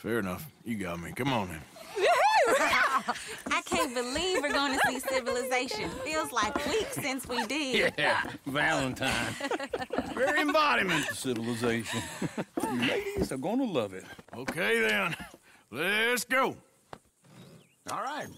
Fair enough. You got me. Come on then. I can't believe we're going to see civilization. Feels like weeks since we did. Yeah, Valentine. Very embodiment of civilization. you ladies are gonna love it. Okay then. Let's go. All right.